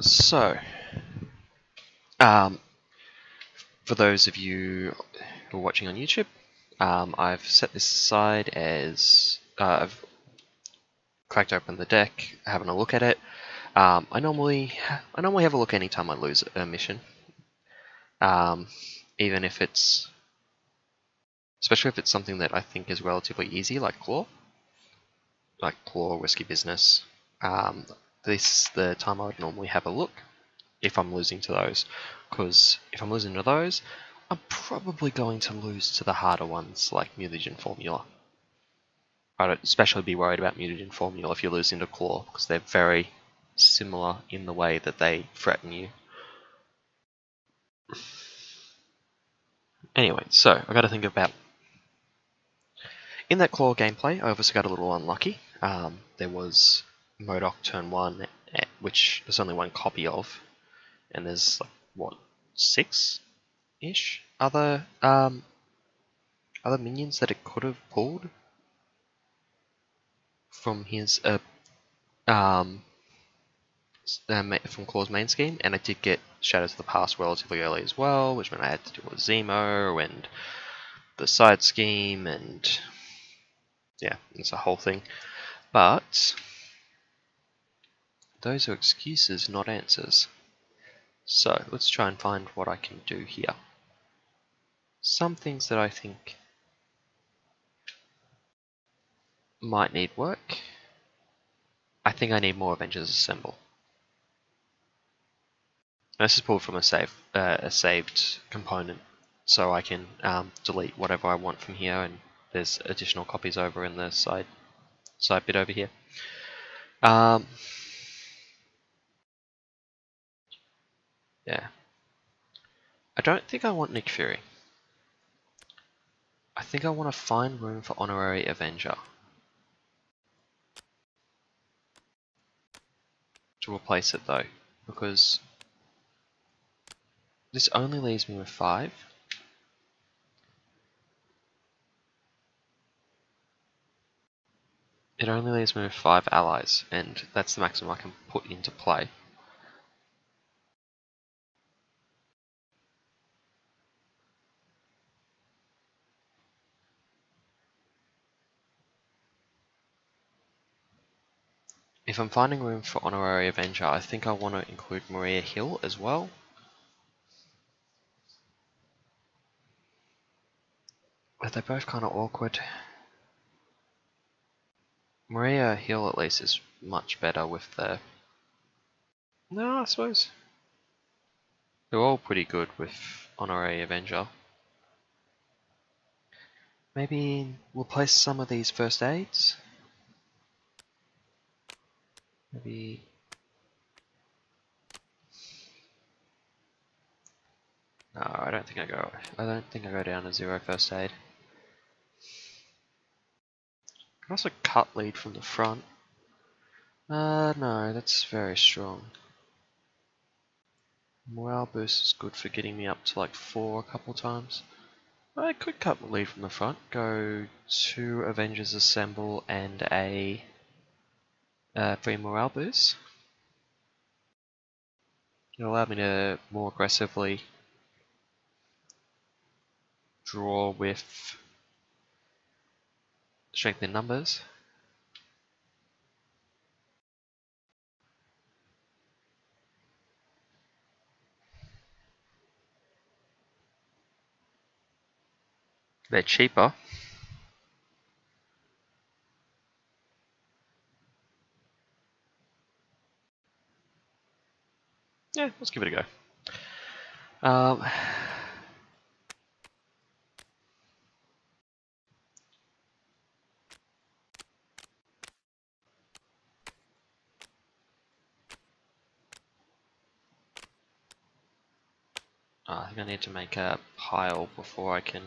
So, um, for those of you who are watching on YouTube, um, I've set this aside as uh, I've cracked open the deck, having a look at it. Um, I normally I normally have a look anytime I lose a mission, um, even if it's especially if it's something that I think is relatively easy, like Klaw, like Klaw, Risky Business. Um, this is the time I would normally have a look if I'm losing to those, because if I'm losing to those, I'm probably going to lose to the harder ones like Mutagen Formula. I'd especially be worried about Mutagen Formula if you're losing to Klaw, because they're very similar in the way that they threaten you. Anyway, so I got to think about. In that Klaw gameplay, I obviously got a little unlucky. Um, there was MODOK turn 1, eh, which there's only one copy of, and there's like, what, six ish other um, other minions that it could have pulled from his uh, um, uh, from Klaw's main scheme, and I did get Shadows of the Past relatively early as well, which meant I had to deal with Zemo and the side scheme, and yeah, it's a whole thing. But those are excuses, not answers. So let's try and find what I can do here. Some things that I think might need work. I think I need more Avengers Assemble. This is pulled from a save, uh, a saved component, so I can um, delete whatever I want from here, and there's additional copies over in the side side bit over here. Um, yeah, I don't think I want Nick Fury. I think I want to find room for Honorary Avenger. To replace it though, because this only leaves me with five. It only leaves me with five allies, and that's the maximum I can put into play. If I'm finding room for Honorary Avenger, I think I want to include Maria Hill as well. But they're both kind of awkward. Maria Hill at least is much better with the... No, I suppose. They're all pretty good with Honorary Avenger. Maybe we'll place some of these first aids. Maybe No, I don't think I go. I don't think I go down to zero first aid. Can also cut lead from the front. Uh, no, that's very strong. Morale boost is good for getting me up to like four a couple times. I could cut lead from the front. Go to Avengers Assemble and a uh, free morale boost. It'll allow me to more aggressively draw with strength in numbers. They're cheaper. Let's give it a go. Um, I think I need to make a pile before I can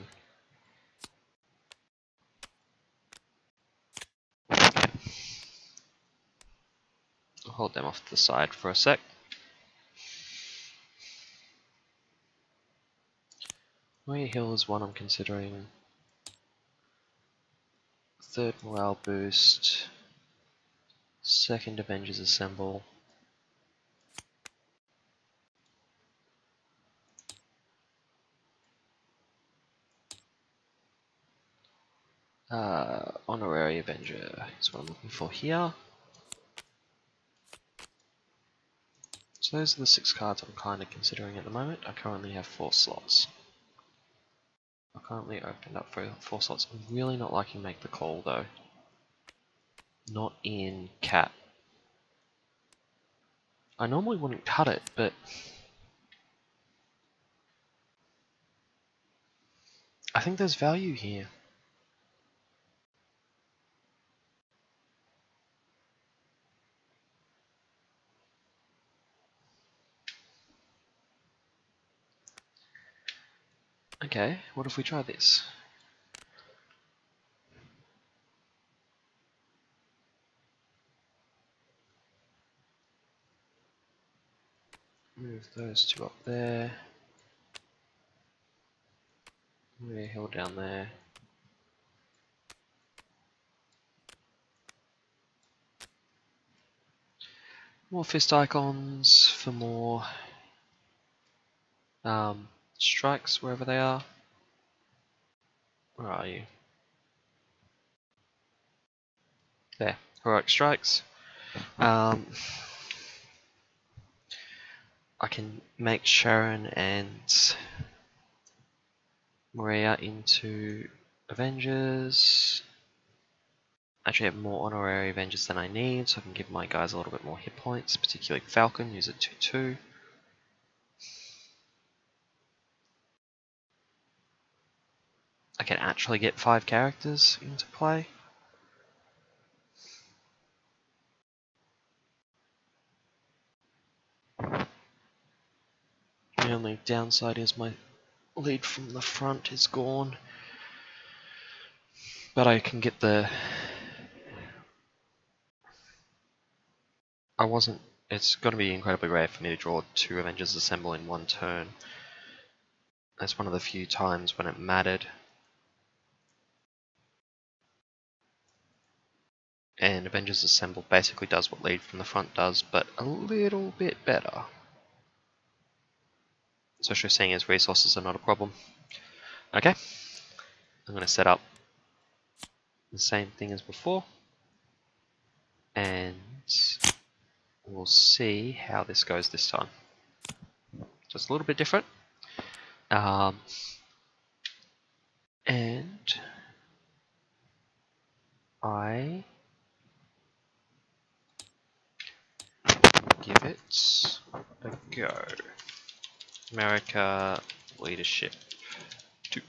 I'll hold them off to the side for a sec. White Hill is one I'm considering. Third morale boost. Second Avengers Assemble. Uh, Honorary Avenger is what I'm looking for here. So those are the six cards I'm kind of considering at the moment. I currently have four slots. I currently opened up for four slots. I'm really not liking make the call though. Not in cat. I normally wouldn't cut it, but I think there's value here. Okay, what if we try this? Move those two up there. We're held down there. More fist icons for more um, strikes wherever they are. Where are you? There, heroic strikes. Um, I can make Sharon and Maria into Avengers. Actually have more honorary Avengers than I need, so I can give my guys a little bit more hit points, particularly Falcon, use it 2-2. I can actually get five characters into play. The only downside is my lead from the front is gone. But I can get the... I wasn't... It's going to be incredibly rare for me to draw two Avengers Assemble in one turn. That's one of the few times when it mattered. And Avengers Assemble basically does what lead from the front does, but a little bit better. Especially seeing as resources are not a problem. Okay, I'm going to set up the same thing as before. And we'll see how this goes this time. Just a little bit different. Um, and I give a go. America leadership two.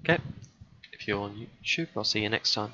Okay, if you're on YouTube, I'll see you next time.